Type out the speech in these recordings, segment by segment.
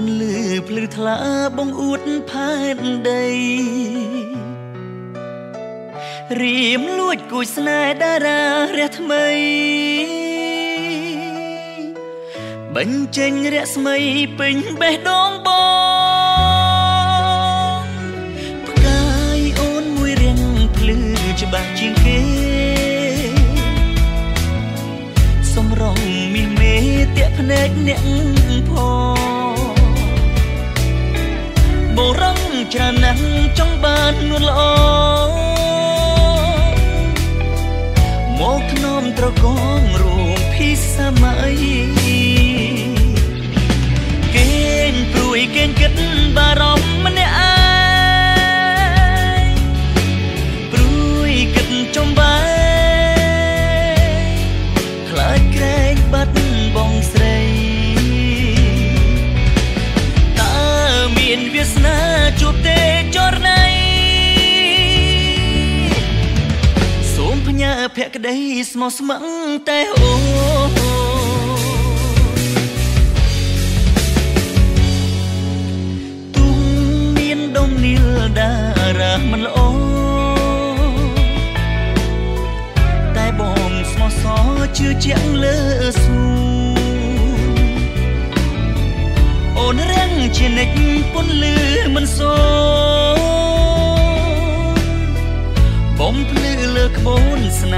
ពុនលឺភ្លឺថ្លាបងអួតផែនដីរៀមលួចគួចស្នេហ៍តារារះថ្មីបញ្ចេញរស្មីពេញបេះដូងបងផ្កាយអូនមួយរៀងភ្លឺច្បាស់ជាងគេសំរងមាសមេតាក់ភ្នែកអ្នកផង បរងច្រើនណាស់ចង់បាននួនល្អមកធ្នមត្រកងរួមភិសម័យកេងព្រួយកេងគិតបា ផ្ញើភក្តីស្មោះស្ម័គ្រតែអូនីលដារ៉ាមិនល្អតែបងស្មោះសរជឿជាក់លើស៊ូអូនរាំងជានិច្ចពុនលឺមិនសូ បំភ្លឺលើក្បូនស្នេហ៍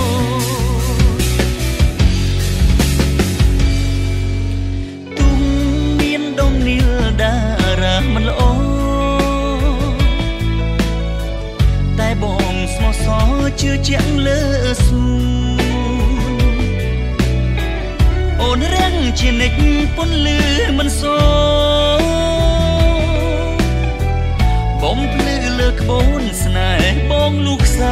សជឿជាក់លើស្មូអូនរៀងជានិចពន្លឺមិនសូបំភ្លឺលើក្បូនស្នេហ៍បងលោកសា